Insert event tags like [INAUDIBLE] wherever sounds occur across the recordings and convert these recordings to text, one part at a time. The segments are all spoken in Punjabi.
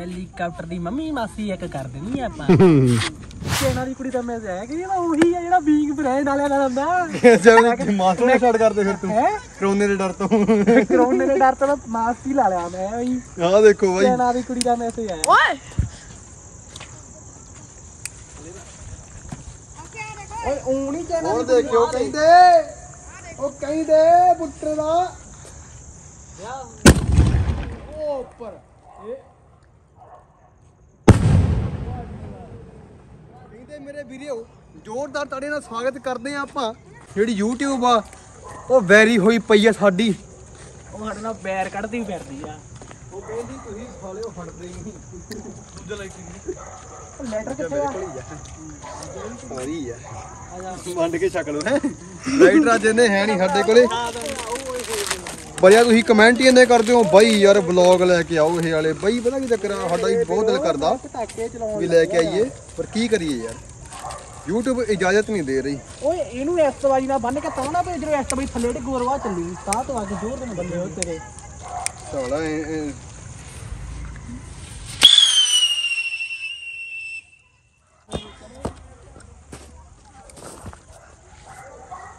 ਹੈਲੀਕਾਪਟਰ ਦੀ ਮੰਮੀ ਮਾਸੀ ਇੱਕ ਕਰ ਦੇਣੀ ਆ ਆਪਾਂ। ਚੈਨਾ ਦੀ ਕੁੜੀ ਦਾ ਮੈਸੇਜ ਆਇਆ ਕਿ ਇਹਦਾ ਉਹੀ ਆ ਜਿਹੜਾ ਬੀਗ ਬ੍ਰਾਂਡ ਵਾਲਿਆਂ ਦਾ ਹੁੰਦਾ। ਜਦ ਮਾਸਟਰ ਨੂੰ ਛੱਡ ਕਰਦੇ ਫਿਰ ਤੂੰ। ਕਰੋਨੇ ਦੇ ਡਰ ਤੋਂ। ਕਰੋਨੇ ਦੇ ਡਰ ਤੋਂ ਮੈਂ ਮਾਸਕ ਹੀ ਲਾ ਲਿਆ ਮੈਂ ਬਈ ਆਹ ਦੇਖੋ ਬਾਈ। ਚੈਨਾ ਦੀ ਕੁੜੀ ਦਾ ਮੈਸੇਜ ਆਇਆ। ਓਏ। ਓਏ ਉਹ ਨਹੀਂ ਚੈਨਾ ਕੁੜੀ ਦੇਖਿਓ। ਕਹਿੰਦੇ। ਉਹ ਕਹਿੰਦੇ ਬੁੱਟਰ ਦਾ। ਉਹ ਉੱਪਰ। ਕਹਿੰਦੇ ਮੇਰੇ ਵੀਰੋ ਜ਼ੋਰਦਾਰ ਤਾੜੇ ਨਾਲ ਸਵਾਗਤ ਕਰਦੇ ਆ ਆਪਾਂ। ਜਿਹੜੀ YouTube ਆ ਉਹ ਵੈਰੀ ਹੋਈ ਪਈ ਆ ਸਾਡੀ। ਉਹ ਸਾਡੇ ਨਾਲ ਬੈਰ ਕੱਢਦੀ ਫਿਰਦੀ ਆ। ਉਹ ਕਹਿੰਦੀ ਤੁਸੀਂ ਸਾਲਿਓ ਫੜਦੇ ਨਹੀਂ। ਦੂਜਾ ਲਾਈਕ ਉਹ ਲੈਟਰ ਕਿੱਥੇ ਆ? ਸਾਰੀ ਆ। ਵੰਡ ਕੇ ਛਕ ਲਓ। ਹੈ ਰਾਈਟਰ ਅੱਜ ਇਹਨੇ ਹੈ ਨਹੀਂ ਸਾਡੇ ਕੋਲੇ। ਬੜਿਆ ਤੁਸੀਂ ਕਮੈਂਟ ਹੀ ਇੰਨੇ ਕਰਦੇ ਹੋ। ਬਾਈ ਯਾਰ ਵਲੌਗ ਲੈ ਕੇ ਆਓ ਇਹ ਵਾਲੇ। ਬਾਈ ਪਤਾ ਕੀ ਚੱਕਰ ਆ ਸਾਡਾ ਵੀ ਬਹੁਤ ਦਿਲ ਕਰਦਾ ਪਟਾਕੇ ਚਲਾਉਣ ਵੀ ਲੈ ਕੇ ਆਈਏ। ਪਰ ਕੀ ਕਰੀਏ ਯਾਰ? YouTube ਇਜਾਜ਼ਤ ਨਹੀਂ ਦੇ ਰਹੀ। ਓਏ ਇਹਨੂੰ ਇਸ ਤਵਾਜੀ ਨਾਲ ਬੰਨ ਕੇ ਤਾਂ ਨਾ ਭੇਜ ਰਿਹਾ ਇਸ ਤਵਾਜੀ ਥੱਲੇ ਡੇ ਗੋਰਵਾ ਚੱਲੀ। ਤਾਂ ਤੋਂ ਆ ਕੇ ਜ਼ੋਰ ਦੇ ਬੰਦੇ ਹੋ ਤੇਰੇ। ਸਾਲਾ ਇਹ- ਇਹ-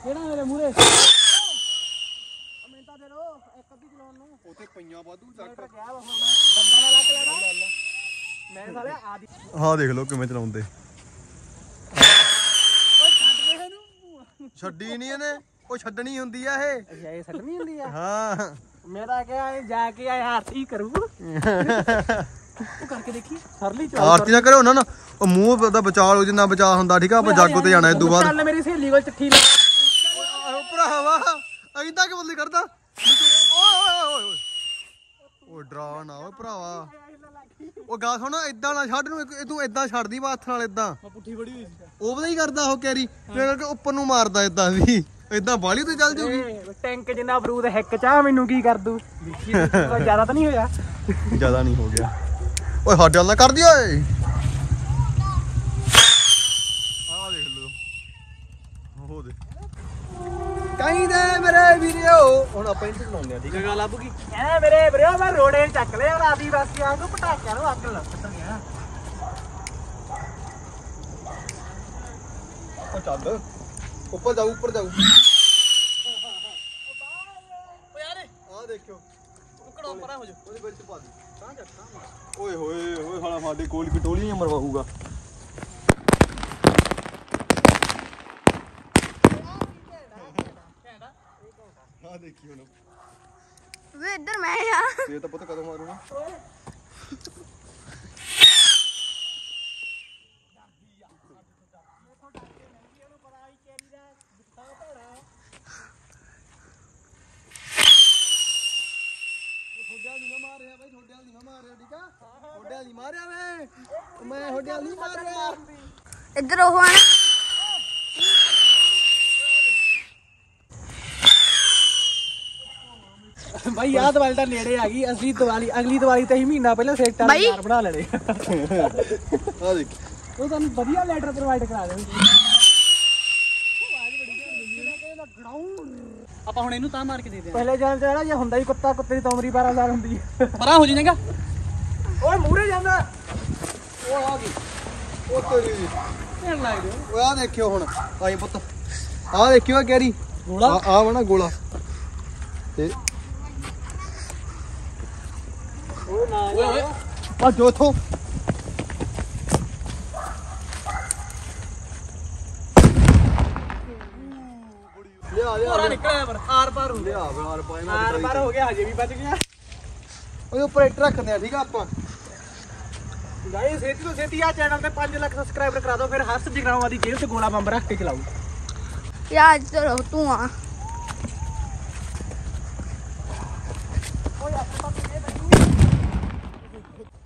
ਕਿਹੜਾ ਮੇਰੇ ਮੂਰੇ ਮਿੰਟਾਂ ਦੇ ਰੋ ਇੱਕ ਅੱਧੀ ਚਲਾਉਣ ਨੂੰ ਉੱਥੇ ਪਈਆਂ ਵਾਧੂ ਚੱਕ ਗਿਆ ਵਾ ਹੁਣ ਮੈਂ ਬੰਦਾ ਨਾ ਲੱਗ ਲੈਣਾ। ਮੈਂ ਸਾਲਿਆ ਆਦੀ ਹਾਂ ਦੇਖ ਲਓ ਕਿਵੇਂ ਚਲਾਉਂਦੇ। ਓਏ ਛੱਡ ਦੇ ਇਹਨੂੰ। ਛੱਡੀ ਨਹੀਂ ਇਹਨੇ ਉਹ ਛੱਡਣੀ ਹੁੰਦੀ ਆ ਇਹ। ਅੱਛਾ ਇਹ ਛੱਡਣੀ ਹੁੰਦੀ ਆ? ਹਾਂ। ਮੈਂ ਤਾਂ ਕਿਹਾ ਇਹ ਜਾ ਕੇ ਆਏ ਹਾਥੀ ਕਰੂ। ਉਹ ਕਰਕੇ ਦੇਖੀ ਸਰਲੀ ਚਲਾ ਆਰਤੀ ਨਾ ਕਰਿਓ ਉਹਨਾਂ ਨਾ। ਉਹ ਮੂੰਹ ਦਾ ਬਚਾਅ ਲਓ ਜਿੰਨਾ ਬਚਾਅ ਹੁੰਦਾ ਠੀਕ ਆ? ਆਪਾਂ ਜਾਗੋ ਤੇ ਜਾਣਾ ਇਸ ਤੋਂ ਬਾਅਦ। ਚੱਲ ਮੇਰੀ ਸਹੇਲੀ ਕੋਲ ਚਿੱਠੀ ਲੈ। ਭਰਾਵਾ ਐਂਦਾ ਕਿ ਬੰਦੀ ਕਰਦਾ। ਓ ਡਰਾ ਨਾ ਓਏ ਭਰਾਵਾ। ਉਹ ਗਾ ਸੁਣ ਏਦਾਂ ਨਾ ਛੱਡ ਨੂੰ ਇਹ ਤੂੰ ਏਦਾਂ ਛੱਡਦੀ ਹੱਥ ਨਾਲ ਏਦਾਂ। ਪੁੱਠੀ ਬੜੀ ਹੋਈ ਸੀ। ਉਹ ਪਤਾ ਹੀ ਕਰਦਾ ਉਹ ਕੈਰੀ? ਤੇ ਕਰਕੇ ਉੱਪਰ ਨੂੰ ਮਾਰਦਾ ਏਦਾਂ ਵੀ। ਏਦਾਂ ਬਾਲੀ ਤੇ ਚੱਲ ਜਾਊਗੀ ਏ, ਟੈਂਕ ਜਿੰਨਾ ਬਰੂਦ ਹਿੱਕ ਚਾਹ ਮੈਨੂੰ ਕੀ ਕਰ ਦੂ? ਜ਼ਿਆਦਾ ਤਾਂ ਨਹੀਂ ਹੋਇਆ? ਜ਼ਿਆਦਾ ਨਹੀਂ ਹੋ ਗਿਆ। ਓਏ ਸਾਡੇ ਵੱਲ ਨਾ ਕਰਦੀ ਓਏ। ਆਹ ਦੇਖ ਲਓ। ਉਹ ਦੇ। ਕਹਿੰਦੇ ਮੇਰੇ ਵੀਰੋ ਹੁਣ ਆਪਾਂ ਇੰਟਰ ਲਾਉਂਦੇ ਆ ਠੀਕ ਜਗ੍ਹਾ ਲੱਭ ਗਈ। ਐ ਮੇਰੇ ਵੀਰੋ ਮੈਂ ਰੋੜੇ ਚੱਕ ਲਿਆ ਔਰ ਆਦੀਵਾਸੀਆਂ ਨੂੰ ਪਟਾਕਿਆਂ ਨੂੰ ਅੱਗ ਲੱਗ ਗਿਆ ਉਹ ਚੱਲ ਉੱਪਰ ਜਾਊ ਉੱਪਰ ਜਾਊ। ਓ ਯਾਰ ਆਹ ਦੇਖਿਓ। ਕੁਕੜੋਂ ਪਰਾਂ ਹੋ ਜਾ। ਉਹਦੇ ਵਿੱਚ ਪਾ ਦੇ। ਓਏ ਹੋਏ ਓਏ ਸਾਲਾ ਸਾਡੇ ਕੋਲ ਕਟੋਲੀਆਂ ਮਰਵਾਊਗਾ। ਦੇਖੀ ਹੁਣ ਵੇ ਇੱਧਰ ਮੈਂ ਆ ਇਹ ਤਾਂ ਪਤਾ ਕਦੋਂ ਮਾਰੂਗਾ ਥੋੜਿਆ ਨਹੀਂ ਮਾਰਿਆ ਬਾਈ ਥੋੜਿਆ ਨਹੀਂ ਮਾਰਿਆ ਠੀਕ ਆ ਥੋੜਿਆ ਨਹੀਂ ਮਾਰਿਆ ਮੈਂ ਮੈਂ ਥੋੜਿਆ ਨਹੀਂ ਮਾਰਿਆ ਇੱਧਰ ਉਹ ਆਣਾ ਬਾਈ ਆਹ ਦੀਵਾਲੀ ਤਾਂ ਨੇੜੇ ਆ ਗਈ। ਅਸਲੀ ਦੀਵਾਲੀ ਅਗਲੀ ਦੀਵਾਲੀ ਤੇ ਹੀ ਮਹੀਨਾ ਪਹਿਲਾਂ ਸੇਟਾਂ ਬਾਈ। ਯਾਰ ਬਣਾ ਲੈਣੇ। ਆ ਦੇਖ। ਉਹ ਤੁਹਾਨੂੰ ਵਧੀਆ ਲੈਟਰ ਪ੍ਰੋਵਾਈਡ ਕਰਾ ਦੇਣਗੇ। ਆਪਾਂ ਹੁਣ ਇਹਨੂੰ ਤਾਂ ਮਾਰ ਕੇ ਦੇ ਦੇ ਪਹਿਲੇ ਜਨਮ ਚ ਜਿਹੜਾ ਜੇ ਹੁੰਦਾ ਹੀ ਕੁੱਤਾ ਕੁੱਤੇ ਦੀ ਤੌਮਰੀ 12000 ਹੁੰਦੀ ਹੈ। ਪਰਾਂ ਹੋ ਜਾਏਗਾ ਓਏ ਮੂਰੇ ਜਾਂਦਾ। ਉਹ ਆ ਗਈ। ਉਹ ਤੇਰੀ ਭੈਣ ਲੱਗ ਰਿਹਾ ਓਏ ਆ ਦੇਖਿਓ ਹੁਣ। ਆਈ ਪੁੱਤ। ਆ ਦੇਖਿਓ ਕੈਰੀ ਗੋਲਾ? ਆ ਆ ਵਣਾ ਗੋਲਾ। ਤੇ ਉਹ ਨਾ ਓਏ ਓਏ ਆ ਜੋਥੋ ਲਿਆ ਲਿਆ ਪੂਰਾ ਨਿਕਲਿਆ ਪਰ ਆਰ ਪਾਰ ਹੁੰਦੇ ਲਿਆ ਬਿਹਾਰ ਪਾਏ ਨਾ ਆਰ ਪਾਰ ਹੋ ਗਿਆ ਹਜੇ ਵੀ ਬਚ ਗਿਆ ਓਏ ਉੱਪਰ ਇੱਟ ਰੱਖਦੇ ਆ ਠੀਕ ਆ ਆਪਾਂ ਗਾਇਸ ਛੇਤੀ ਤੋਂ ਛੇਤੀ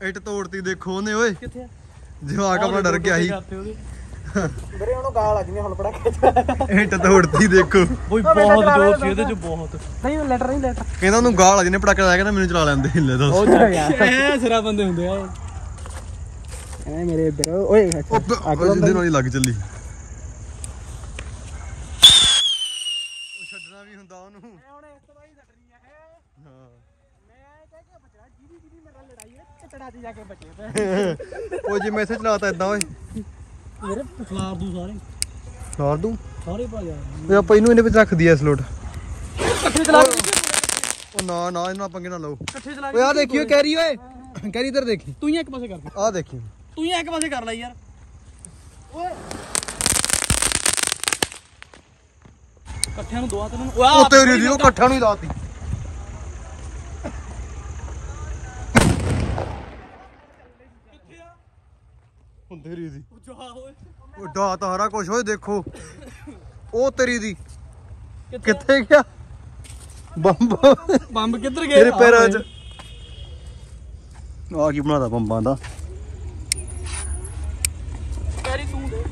ਇੱਟ ਤੋੜਤੀ ਦੇਖੋ ਉਹਨੇ ਓਏ। ਕਿੱਥੇ ਆ? ਜਵਾਕ ਆਪਣਾ ਡਰ ਗਿਆ ਸੀ। ਵੀਰੇ ਉਹਨੂੰ ਗਾਲ ਆ ਜਿਵੇਂ ਹੁਣ ਪੜਾ ਕੇ। ਇੱਟ ਤੋੜਤੀ ਦੇਖੋ। ਓਏ ਬਹੁਤ ਜ਼ੋਰ ਸੀ ਇਹਦੇ ਚ ਬਹੁਤ। ਨਹੀਂ ਲੈਟਰ ਨਹੀਂ ਲੈਟਰ ਕਹਿੰਦਾ ਉਹਨੂੰ ਗਾਲ ਆ ਜਿਹਨੇ ਪਟਾਕਾ ਲਾਇਆ ਕਹਿੰਦਾ ਮੈਨੂੰ ਚਲਾ ਲੈਂਦੇ ਲੈ ਦੱਸ। ਉਹ ਐ ਸਿਰਾ ਬੰਦੇ ਹੁੰਦੇ ਆ। ਐ ਮੇਰੇ ਇੱਧਰ ਓਏ ਉਹ ਜਿੰਦੇ ਨਾਲ ਹੀ ਲੱਗ ਚੱਲੀ। ਉਹ ਛੱਡਣਾ ਵੀ ਹੁੰਦਾ ਉਹਨੂੰ ਹੁਣ ਇਸ ਤੋਂ ਬਾਅਦ ਛੱਡਣੀ ਆ ਹੈ ਹਾਂ ਮੈਂ ਚਟੜਾ ਚ ਜਾ ਕੇ ਬਚੇ ਪਏ। [LAUGHS] ਉਹ ਜੇ ਮੈਸੇਜ ਚਲਾਤਾ ਇਦਾਂ ਓਏ। ਮੇਰੇ ਖਲਾਰ ਦੂ ਸਾਰੇ। ਮਾਰ ਦੂੰ? ਸਾਰੇ ਪਾ ਜਾ। ਓਏ ਆਪਾਂ ਇਹਨੂੰ ਇਹਨੇ ਵਿੱਚ ਰੱਖ ਦਈਏ ਸਲੋਟ ਇਕੱਠੇ ਚਲਾ ਉਹ ਨਾ ਨਾ ਇਹਨਾਂ ਪੰਗੇ ਨਾ ਲਓ। ਇਕੱਠੇ ਚਲਾ ਓਏ ਆ ਦੇਖਿਓ ਕੈਰੀ ਓਏ। ਕੈਰੀ ਇੱਧਰ ਦੇਖੀ। ਤੂੰ ਹੀ ਇੱਕ ਪਾਸੇ ਕਰ ਦੇ। ਆ ਦੇਖੀ। ਤੂੰ ਹੀ ਇੱਕ ਪਾਸੇ ਕਰ ਲੈ ਯਾਰ। ਓਏ। ਇਕੱਠਿਆਂ ਨੂੰ ਦੋਆ ਤੈਨੂੰ ਉਹ ਤੇਰੀ ਦੀ ਉਹ ਇਕੱਠਾ ਨੂੰ ਹੀ ਲਾਤੀ ਤੇਰੀ ਦੀ। ਜਾ ਓਏ। ਉਹ ਡਾ ਤਾਰਾ ਕੁਛ ਹੋਏ ਦੇਖੋ। [LAUGHS] ਉਹ ਤੇਰੀ ਦੀ। ਕਿੱਥੇ? ਗਿਆ? ਬੰਬ। ਬੰਬ ਕਿੱਧਰ ਗਏ ਤੇਰੇ ਪੈਰਾਂ 'ਚ। ਆ ਕੀ ਬਣਾਦਾ ਬੰਬਾਂ ਦਾ? ਕੈਰੀ ਤੂੰ ਦੇ।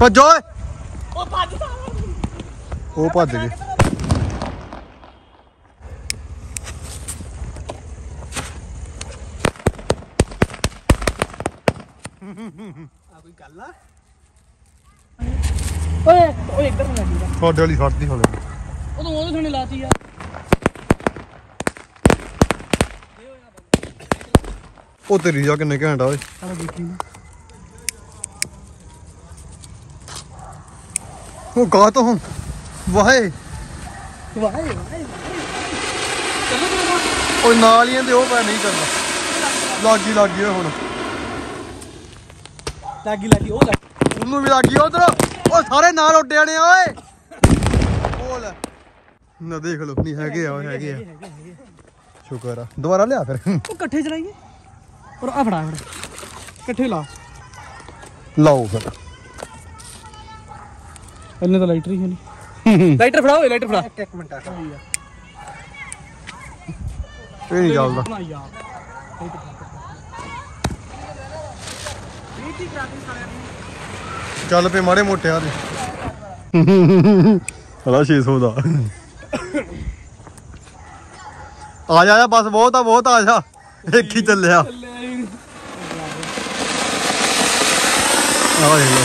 ਭੱਜੋ ਓਏ। ਉਹ ਭੱਜ ਉਹ ਭੱਜ ਗਏ ਆ ਕੋਈ ਗੱਲ ਆ ਓਏ ਓਏ ਇੱਧਰ ਨੂੰ ਲੱਗੀ ਜਾ। ਤੁਹਾਡੇ ਵਾਲੀ ਫੜਦੀ ਹੋਲੇ ਉਹ ਤੂੰ ਉਹਦੇ ਥੋੜੀ ਲਾਤੀ ਆ। ਉਹ ਤੇਰੀ ਜਾ ਕਿੰਨੇ ਘੰਟਾ ਓਏ। ਚਲੋ ਦੇਖੀ। ਉਹ ਗਾ ਤਾਂ ਹੁਣ। ਵਾਹੇ। ਵਾਹੇ ਵਾਹੇ ਉਹ ਨਾਲੀਆਂ ਦੇ ਉਹ ਪੈ ਨਹੀਂ ਕਰਨਾ। ਲੱਗੀ ਲੱਗੀ ਓਏ ਹੁਣ। ਲੱਗੀ ਲੱਗੀ ਉਹ ਲੱਗ ਉਹਨੂੰ ਵੀ ਲੱਗੀ ਉਧਰ ਉਹ ਸਾਰੇ ਨਾਲ ਉੱਡ ਜਾਣੇ ਆ ਓਏ ਉਹ ਲੈ ਨਾ ਦੇਖ ਲਓ ਨਹੀਂ ਹੈਗੇ ਆ ਓਏ ਹੈਗੇ ਆ ਸ਼ੁਕਰ ਆ ਦੁਬਾਰਾ ਲਿਆ ਫਿਰ ਉਹ ਇਕੱਠੇ ਚਲਾਈਏ ਪਰ ਆ ਫੜਾ ਫੜਾ ਇਕੱਠੇ ਲਾ ਲਾਓ ਫਿਰ ਇੰਨੇ ਤਾਂ ਲਾਈਟਰ ਹੀ ਨਹੀਂ ਲਾਈਟਰ ਫੜਾ ਓਏ ਲਾਈਟਰ ਫੜਾ ਇੱਕ ਮਿੰਟ ਆ ਇਹ ਨਹੀਂ ਚੱਲਦਾ। ਨਾ। ਚੱਲ ਪਏ ਮਾੜੇ ਮੋਟੇ ਆ ਦੇ। ਹਲਾ 600 ਦਾ। ਆ ਜਾ ਆ ਜਾ ਬਸ ਬਹੁਤ ਆ ਬਹੁਤ ਆ ਜਾ। ਇੱਕ ਹੀ ਚੱਲਿਆ। ਆ ਦੇਖ ਲੋ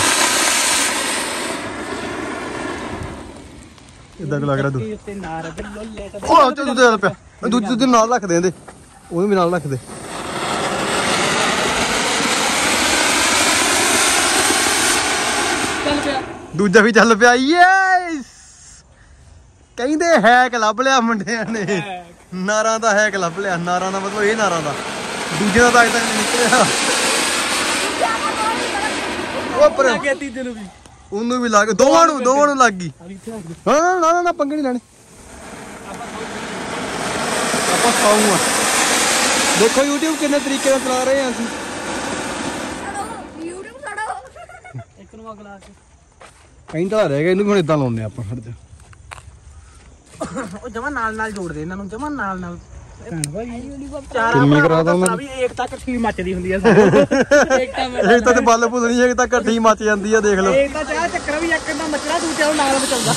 ਇਦਾਂ ਲੱਗ ਰਿਹਾ ਤੂੰ ਉੱਤੇ ਨਾਰ ਬੱਲੋਲੇ ਉਹ ਚੱਲ ਦੂਜੇ ਨਾਲ ਪਿਆ। ਦੂਜੇ ਦੇ ਨਾਲ ਰੱਖ ਦੇ ਇਹਦੇ। ਉਹਨੂੰ ਵੀ ਨਾਲ ਰੱਖ ਦੇ ਚੱਲ ਪਿਆ ਦੂਜਾ ਵੀ ਚੱਲ ਪਿਆ ਯੈਸ ਕਹਿੰਦੇ ਹੈਕ ਲੱਭ ਲਿਆ ਮੁੰਡਿਆਂ ਨੇ। ਨਾਰਾਂ ਦਾ ਹੈਕ ਲੱਭ ਲਿਆ ਨਾਰਾਂ ਦਾ ਮਤਲਬ ਇਹ ਨਾਰਾਂ ਦਾ। ਦੂਜੇ ਦਾ ਤਾਂ ਅਜੇ ਤੱਕ ਨਹੀਂ ਨਿਕਲਿਆ। ਉਹ ਪਰ ਅੱਗੇ ਤੀਜੇ ਨੂੰ ਵੀ। ਉਹਨੂੰ ਵੀ ਲੱਗ ਦੋਵਾਂ ਨੂੰ ਦੋਵਾਂ ਨੂੰ ਲੱਗ ਗਈ। ਹਾਂ ਨਾ ਨਾ ਨਾ ਪੰਗੇ ਨਹੀਂ ਲੈਣੇ। ਆਪਾਂ ਖਾਊਂਗਾ। ਦੇਖੋ YouTube ਕਿੰਨੇ ਤਰੀਕੇ ਨਾਲ ਚਲਾ ਰਹੇ ਆ ਅਸੀਂ। YouTube ਛੜੋ ਇੱਕ ਨੂੰ ਅਗਲਾ ਕੇ। ਕਹਿੰਦਾ ਰਹਿ ਗਿਆ ਇਹਨੂੰ ਵੀ ਹੁਣ ਇਦਾਂ ਲਾਉਂਦੇ ਆਪਾਂ ਖੜ ਜਾ ਉਹ ਜਮਾ ਨਾਲ ਨਾਲ ਜੋੜ ਦੇ ਇਹਨਾਂ ਨੂੰ ਜਮਾ ਨਾਲ ਨਾਲ। ਕਿੰਨੀ ਕਰਾ ਦਾਂ ਮੈਂ? ਵੀ ਇੱਕ ਤੱਕ ਠੀਕ ਮੱਚਦੀ ਹੁੰਦੀ ਆ ਸਾਰੇ। ਇੱਕ ਤਾਂ ਇਹ ਤਾਂ ਤੇ ਬੱਲ ਭੁੱਲਣੀ ਹੈ ਕਿ ਤਾਂ ਇਕੱਠੀ ਮੱਚ ਜਾਂਦੀ ਆ ਦੇਖ ਲਓ। ਇੱਕ ਤਾਂ ਚਾਹ ਚੱਕਰ ਵੀ ਇੱਕ ਦਾ ਮੱਚਣਾ ਦੂਜਾ ਉਹ ਨਾਲ ਮਚਾਉਂਦਾ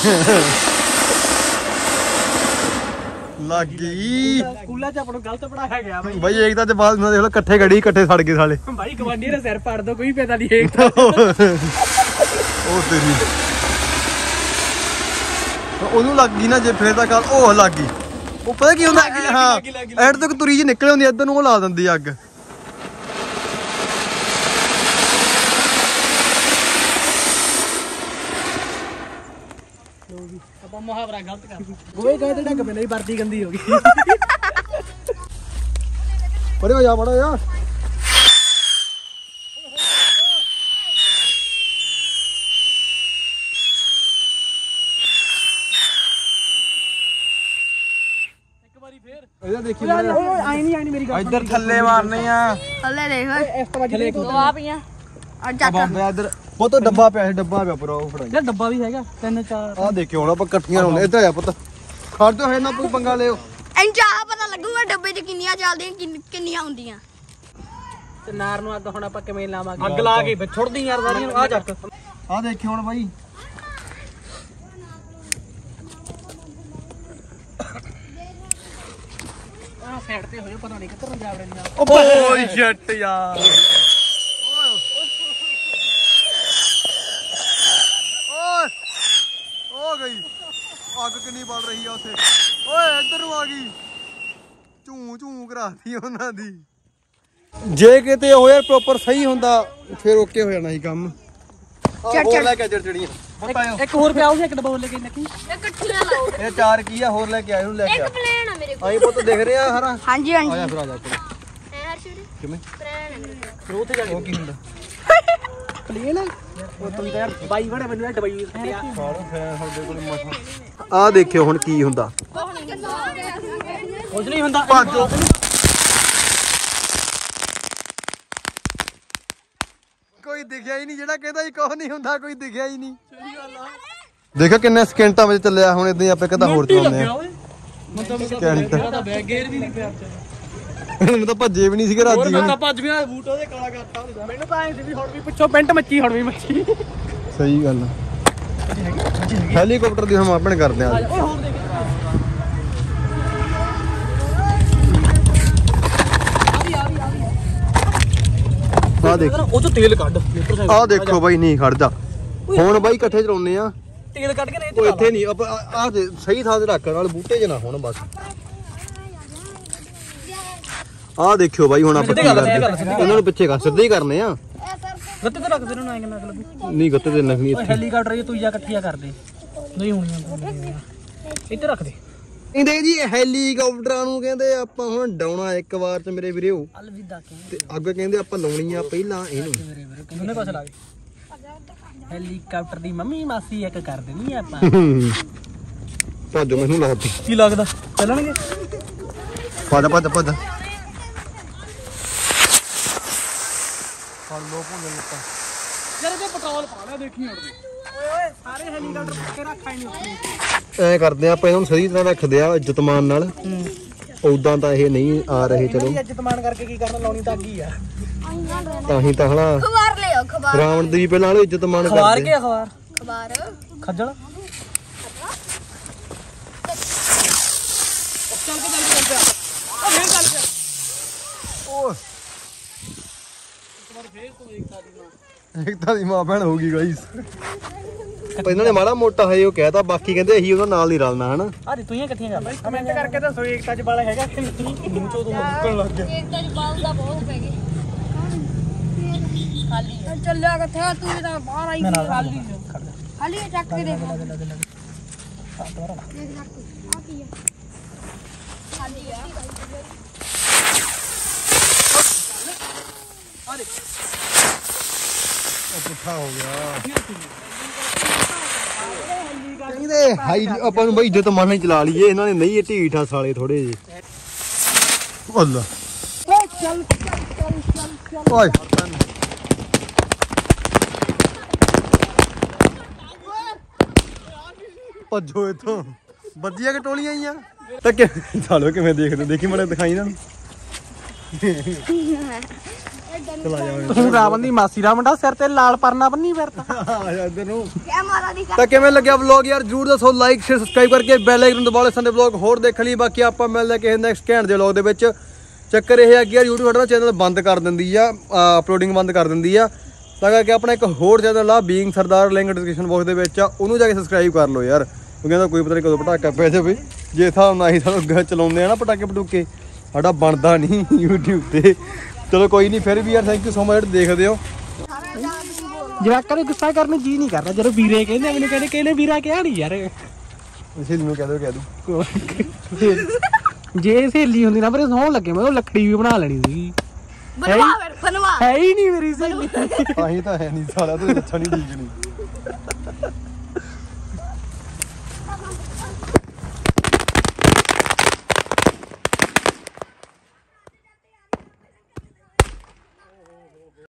ਲੱਗ। ਸਕੂਲਾਂ 'ਚ ਆਪਾਂ ਨੂੰ ਗਲਤ ਪੜਾਇਆ ਗਿਆ ਬਾਈ। ਬਾਈ ਇੱਕ ਤਾਂ ਤੇ ਬਾਅਦ ਨਾਲ ਦੇਖ ਲਓ ਇਕੱਠੇ ਗੜੀ ਇਕੱਠੇ ਸੜ ਗਏ ਸਾਲੇ। ਭਾਈ ਗਵਾਂਢੀ ਦੇ ਸਿਰ ਪੜ ਦੋ ਕੋਈ ਪਤਾ ਨਹੀਂ ਇੱਕ ਤਾਂ। [LAUGHS] ਉਹ ਤੇਰੀ। ਉਹਨੂੰ ਲੱਗ ਗਈ ਨਾ ਜੇ ਫੇਰ ਤਾਂ ਗੱਲ ਉਹ ਲੱਗ ਗਈ। ਉਹ ਪਤਾ ਕੀ ਹੁੰਦਾ ਹਾਂ ਐਡ ਤੱਕ ਤੁਰੀ ਜੀ ਨਿਕਲ ਹੁੰਦੀ ਇੱਧਰ ਨੂੰ ਉਹ ਲਾ ਦਿੰਦੀ ਅੱਗ। ਆਪਾਂ ਮੁਹਾਵਰਾ ਗਲਤ ਕਰ ਗੋਏ ਗਏ ਤੇ ਢੱਕ ਪੈਂਦਾ ਹੀ ਵਰਦੀ ਗੰਦੀ ਹੋ ਗਈ। ਪਰੇ ਹੋ ਜਾ ਬੜਾ ਜਾ ਦੇਖੀ ਆਈ ਨਹੀਂ ਆਈ ਨਹੀਂ ਮੇਰੀ ਗੱਲ ਇੱਧਰ ਥੱਲੇ ਮਾਰਨੇ ਆ। ਹਲੇ ਦੇਖ ਇਸ ਤੋਂ ਵੱਜ ਦੋ ਆ ਪਈਆਂ। ਔਰ ਚੱਕ। ਬੰਬ ਇੱਧਰ। ਉਹ ਤਾਂ ਡੱਬਾ ਪਿਆ ਸੀ ਡੱਬਾ ਪਿਆ ਪੂਰਾ ਉਹ ਫੜਾਈ। ਯਾਰ ਡੱਬਾ ਵੀ ਹੈਗਾ ਤਿੰਨ ਚਾਰ। ਆਹ ਦੇਖਿਓ ਹੁਣ ਆਪਾਂ ਇਕੱਠੀਆਂ ਲਾਉਂਦੇ ਇੱਧਰ ਆ ਪੁੱਤ। ਖੜ ਜਾ ਹੈ ਨਾ ਕੋਈ ਪੰਗਾ ਲਿਓ। ਇੰਜਾ ਪਤਾ ਲੱਗੂਗਾ ਡੱਬੇ 'ਚ ਕਿੰਨੀਆਂ ਚੱਲਦੀਆਂ ਕਿੰਨ- ਕਿੰਨੀਆਂ ਹੁੰਦੀਆਂ। ਤੇ ਨਾਰ ਨੂੰ ਅੱਗ ਹੁਣ ਆਪਾਂ ਕਿਵੇਂ ਲਾਵਾਂਗੇ? ਅੱਗ ਲਾ ਕੇ ਛੁੱਟਦੀ ਯਾਰ ਸਾਰੀਆਂ ਨੂੰ ਆ ਚੱਕ। ਆਹ ਦੇਖਿਓ ਹੁਣ ਬਾਈ। ਸਾਈਡ ਤੇ ਜਾ ਪਤਾ ਨਹੀਂ ਕਿੱਧਰ ਨੂੰ ਜਾ ਰਹੇ ਨੇ ਓਏ ਸ਼ਿਟ ਯਾਰ। ਓਏ ਹੋ ਗਈ। ਅੱਗ ਕਿੰਨੀ ਬਲ ਰਹੀ ਆ ਉੱਥੇ। ਓਏ ਇੱਧਰ ਨੂੰ ਆ ਗਈ। ਝੂ ਝੂ ਕਰਾਤੀ ਉਹਨਾਂ ਦੀ। ਜੇ ਕਿਤੇ ਉਹ ਯਾਰ ਪ੍ਰੋਪਰ ਸਹੀ ਹੁੰਦਾ ਫਿਰ ਓਕੇ ਹੋ ਜਾਣਾ ਸੀ ਕੰਮ। ਚੜ ਚੜ। ਲੈ ਕੇ ਇੱਕ ਹੋਰ ਪਿਆ ਉਹ ਇੱਕ ਹੋਰ ਲੈ ਕੇ ਲੱਕੀ ਇਕੱਠੀਆਂ ਲਾਓ ਇਹ ਚਾਰ ਕੀ ਆ ਹੋਰ ਲੈ ਕੇ ਆਏ ਨੂੰ ਲੈ ਕੇ ਇੱਕ ਕੋਲ ਆਈ ਪੁੱਤ ਦਿਖ ਰਿਹਾ ਹਰਾ? ਹਾਂਜੀ ਆ ਜਾ ਫਿਰ ਆ ਜਾ ਹਰਸ਼ੂਰੀ? ਕਿਵੇਂ? ਪਲਾਨ ਆ ਮੇਰੇ ਕੋਲ। ਉਹ ਤੇ ਜਾ ਉਹ ਕੀ ਹੁੰਦਾ ਪਲੇਨ ਉਹ ਤੂੰ ਤਾਂ ਯਾਰ ਬਾਈ ਬੜੇ ਮੈਨੂੰ ਡਬਈ ਕੋਲ ਮਸਾ। ਆ ਦੇਖਿਓ ਹੁਣ ਕੀ ਹੁੰਦਾ। ਕੁਝ ਨਹੀਂ ਹੁੰਦਾ। ਭੱਜੋ ਕੋਈ ਦਿਖਿਆ ਹੀ ਨਹੀਂ ਜਿਹੜਾ ਕਹਿੰਦਾ ਹੀ ਕੁਝ ਨਹੀਂ ਹੁੰਦਾ ਕੋਈ ਦਿਖਿਆ ਹੀ ਨਹੀਂ। ਦੇਖੋ ਕਿੰਨੇ ਸਕਿੰਟਾਂ ਵਿੱਚ ਚੱਲਿਆ ਹੁਣ ਇਦਾਂ ਆਪੇ ਕਦਾ ਹੋਰ ਚਲਾਉਂਦੇ ਆ। ਕਹਿਣੀ ਤਾਂ ਤਾਂ ਬੈਗ ਗੇਅਰ ਵੀ ਨਹੀਂ ਪਿਆ ਇਹਨੂੰ ਤਾਂ ਭੱਜੇ ਵੀ ਨਹੀਂ ਸੀਗੇ ਰਾਜੀ ਮੈਂ ਤਾਂ ਭੱਜ ਗਿਆ ਬੂਟ ਉਹਦੇ ਕਾਲਾ ਕਰਤਾ ਮੈਨੂੰ ਤਾਂ ਐਂ ਸੀ ਵੀ ਹੁਣ ਵੀ ਪਿੱਛੋਂ ਪੈਂਟ ਮੱਚੀ ਹੁਣ ਵੀ ਮੱਚੀ। ਸਹੀ ਗੱਲ ਆ। ਹੈਲੀਕਾਪਟਰ ਦੀ ਹਮ ਆਪਣੇ ਕਰਦੇ ਆ। ਓਏ ਹੋਰ ਦੇਖ। ਆ ਦੇਖ। ਉਹ ਤੋਂ ਤੇਲ ਕੱਢ। ਮੋਟਰਸਾਈਕਲ ਆ ਦੇਖੋ ਬਾਈ ਨਹੀਂ ਖੜਦਾ ਹੁਣ ਬਾਈ ਇਕੱਠੇ ਚਲਾਉਨੇ ਆ। ਤੇਲ ਕੱਢ ਕੇ ਨਹੀਂ ਉਹ ਇੱਥੇ ਨਹੀਂ ਆ ਸਹੀ ਥਾਂ ਤੇ ਰੱਖ ਨਾਲ ਬੂਟੇ 'ਚ ਨਾ ਹੁਣ ਬਸ। ਆ ਦੇਖਿਓ ਬਾਈ ਹੁਣ ਆਪਾਂ ਕੀ ਸਿੱਧੇ ਕਰ, ਕਰ, ਇਹਨਾਂ ਨੂੰ ਪਿੱਛੇ ਕਰ ਸਿੱਧੇ ਹੀ ਕਰਨੇ ਆ। ਗੱਤੇ ਤੇ ਰੱਖ ਦੇ ਨੂੰ ਐਂ ਕਿੰਨਾ ਲੱਗੂ ਨਹੀਂ ਗੱਤੇ ਤੇ ਨਖਣੀ ਓਏ ਹੈਲੀਕਾਪਟਰ ਇਹ ਤੂੰ ਜਾ ਇਕੱਠੀਆਂ ਕਰਦੇ। ਨਹੀਂ ਹੋਣੀਆਂ ਇੱਥੇ ਰੱਖ ਦੇ। ਕਹਿੰਦੇ ਜੀ ਹੈਲੀਕਾਪਟਰਾਂ ਨੂੰ ਕਹਿੰਦੇ ਆਪਾਂ ਹੁਣ ਡਾਉਣਾ ਇੱਕ ਵਾਰ ਚ ਮੇਰੇ ਵੀਰੇਓ। ਅਲਵਿਦਾ ਕਿ ਤੇ ਅੱਗੇ ਕਹਿੰਦੇ ਆਪਾਂ ਲਾਉਣੀ ਆ ਪਹਿਲਾਂ ਇਹਨੂੰ। ਦੋਨੇ ਪਾਸੇ ਲਾ ਦੇ। ਹੈਲੀਕਾਪਟਰ ਦੀ ਮੰਮੀ ਮਾਸੀ ਇੱਕ ਕਰ ਦੇਣੀ ਆਪਾਂ। ਭਾਜੋ ਮੈਨੂੰ ਲਾਤੀ ਕੀ ਲੱਗਦਾ? ਚੱਲਣਗੇ? ਭੱਜ ਭੱਜ ਭੱਜ। ਯਾਰ ਜੇ ਪੈਟਰੋਲ ਪਾ ਲਿਆ ਦੇਖੀ ਹੁਣ ਓਏ ਓਏ ਸਾਰੇ ਹੈਲੀਕਾਪਟਰ ਪੱਕੇ ਰੱਖਾਈ ਨਹੀਂ ਉੱਤੇ ਐ ਕਰਦੇ ਆ ਆਪਾਂ ਇਹਨਾਂ ਨੂੰ ਸਹੀ ਤਰ੍ਹਾਂ ਰੱਖਦੇ ਆ ਇੱਜ਼ਤਮਾਨ ਨਾਲ। ਉਦਾਂ ਤਾਂ ਇਹ ਨਹੀਂ ਆ ਰਹੇ ਚਲੋ। ਇੱਜ਼ਤਮਾਨ ਕਰਕੇ ਕੀ ਕਰਨਾ ਲਾਉਣੀ ਤਾਂ ਅੱਗੀ ਆ ਤਾਂ ਹੀ ਤਾਂ ਹਨਾ। ਖਬਰ ਖਬਰ ਰਾਵਣ ਦੀ ਪਹਿਲਾਂ ਵਾਲੇ ਇੱਜ਼ਤਮਾਨ ਖਵਾਰ ਕਰਦੇ। ਕੇ ਅਖਬਾਰ ਖਬਰ ਖੱਜਲ? ਚੱਲ ਕੇ ਚੱਲ ਕੇ ਚੱਲ ਪਿਆ ਉਹ ਫੇਰ ਚੱਲ ਪਿਆ ਓਏ। ਏਕਤਾ ਦੀ ਮਾਂ ਭੈਣ ਹੋਊਗੀ ਗਾਈਸ ਇਹਨਾਂ ਨੇ ਮਾੜਾ ਮੋਟਾ ਹੈ ਉਹ ਕਹਿਤਾ ਬਾਕੀ ਕਹਿੰਦੇ ਅਸੀਂ ਉਹਨਾਂ ਨਾਲ ਨਹੀਂ ਰਲਣਾ ਹਨਾ? ਆ ਦੇ ਤੂੰ ਹੀ ਇਕੱਠੀਆਂ ਕਰ ਕਮੈਂਟ ਕਰਕੇ ਦੱਸੋ ਏਕਤਾ ਚ ਵਾਲਾ ਹੈਗਾ ਕਿ ਨਹੀਂ? ਮੂੰਹ ਚੋਂ ਤੋਂ ਮੁੱਕਣ ਲੱਗ ਗਿਆ ਇੱਕ ਤਾਂ ਬਾਲ ਦਾ ਬਹੁਤ ਪੈ ਗਏ। ਖਾਲੀ ਚੱਲਿਆ ਕਿੱਥੇ ਆ? ਤੂੰ ਵੀ ਤਾਂ ਬਾਹਰ ਆਈ ਮੈਂ ਨਾਲ ਖਾਲੀ ਖੜ ਜਾ। ਖਾਲੀ ਆ, ਚੱਕ ਕੇ ਦੇਖ। ਲੈ ਲੈ ਲੈ ਆ। ਆ ਕੀ ਆ ਖਾਲੀ ਆ ਪੁੱਠਾ ਹੋ ਗਿਆ। ਕਹਿੰਦੇ ਹਾਈ ਆਪਾਂ ਨੂੰ ਬਈ ਇੱਜ਼ਤ ਮਾਨ ਹੀ ਚਲਾ ਲਈਏ। ਇਹਨਾਂ ਨੇ ਨਹੀਂ ਇਹ ਢੀਠਾ ਸਾਲੇ ਥੋੜੇ ਜੇ ਅੱਲਾ। ਚੱਲ ਚੱਲ। ਚੱਲ ਚੱਲ ਚੱਲ ਓਏ ਭੱਜੋ ਇਥੋਂ। ਬੱਦੀਆਂ ਕਿ ਟੋਲੀਆਂ ਆਈਆਂ? ਤਾਂ ਕਿ ਚਾਲੋ ਕਿਵੇਂ ਦੇਖਦੇ ਦੇਖੀ ਮੜੇ ਦਿਖਾਈ ਨਾ। ਚਲਾ ਜਾ। ਤੂੰ ਰਾਵਣ ਦੀ ਮਾਸੀ ਦਾ ਮੁੰਡਾ ਸਿਰ ਤੇ ਲਾਲ ਪਰਨਾ ਬੰਨੀ ਫਿਰਦਾ ਆ ਜਾ ਇੱਧਰ ਨੂੰ। ਕਿਆ ਮਾਰਾ ਦੀ ਤਾਂ ਕਿਵੇਂ ਲੱਗਿਆ ਵਲੌਗ ਯਾਰ? ਜਰੂਰ ਦੱਸੋ ਲਾਈਕ ਸ਼ੇਅਰ ਸਬਸਕ੍ਰਾਈਬ ਕਰਕੇ ਬੈਲ ਆਈਕਨ ਦਬਾਓ। ਲੈ ਸੰਦੇ ਵਲੌਗ ਹੋਰ ਦੇਖਣ ਲਈ ਬਾਕੀ ਆਪਾਂ ਮਿਲਦੇ ਹਾਂ ਕਿਸੇ ਨੈਕਸਟ ਘੈਂਟ ਦੇ ਵਲੌਗ ਦੇ ਵਿੱਚ। ਚੱਕਰ ਇਹ ਹੈ ਕਿ ਯਾਰ YouTube ਸਾਡਾ ਚੈਨਲ ਬੰਦ ਕਰ ਦਿੰਦੀ ਆ ਅਪਲੋਡਿੰਗ ਬੰਦ ਕਰ ਦਿੰਦੀ ਆ। ਤਾਂ ਕਰਕੇ ਆਪਣਾ ਇੱਕ ਹੋਰ ਚੈਨਲ ਆ being Sardar link description box ਦੇ ਵਿੱਚ ਆ ਉਹਨੂੰ ਜਾ ਕੇ ਸਬਸਕ੍ਰਾਈਬ ਕਰ ਲਓ ਯਾਰ। ਕਿਉਂਕਿ ਇਹਦਾ ਕੋਈ ਪਤਾ ਨਹੀਂ ਕਦੋਂ ਪਟਾਕਾ ਪੈ ਜਾਵੇ। ਜੇ ਹਿਸਾਬ ਨਾਲ ਹੀ ਸਾਨੂੰ ਗ- ਚਲਾਉਂਦੇ ਆ ਨਾ ਪਟਾਕੇ ਪਟੂਕੇ ਸਾਡਾ ਬਣਦਾ ਨਹੀਂ YouTube ਤੇ। ਚਲੋ ਕੋਈ ਨਹੀਂ ਫਿਰ ਵੀ ਯਾਰ ਥੈਂਕ ਯੂ ਸੋ ਮਚ ਦੇਖਦੇ ਹੋ। ਜਵਾਕਾਂ ਨੂੰ ਗੁੱਸਾ ਕਰਨ ਨੂੰ ਜੀ ਨਹੀਂ ਕਰਦਾ ਜਦੋਂ ਵੀਰੇ ਕਹਿੰਦੇ ਮੈਨੂੰ ਕਹਿੰਦੇ ਕਿਹਨੇ ਵੀਰਾ ਕਿਹਾ ਨਹੀਂ ਯਾਰ। ਸਹੇਲੀ ਨੂੰ ਕਹਿ ਦੂ ਜੇ ਸਹੇਲੀ ਹੁੰਦੀ ਨਾ ਪਰ ਸੌਣ ਲੱਗੇ ਮੈਂ ਉਹ ਲੱਕੜੀ ਵੀ ਬਣਾ ਲੈਣੀ ਸੀ ਬਣਵਾ ਫਿਰ ਬਣਵਾ। ਹੈ ਹੀ ਨਹੀਂ ਮੇਰੀ ਸਹੇਲੀ। ਆਹੀ ਤਾਂ ਹੈ ਨਹੀਂ ਸਾਲਾ ਤੂੰ ਦੱਸਣਾ ਨਹੀਂ ਠੀਕ ਨਹੀਂ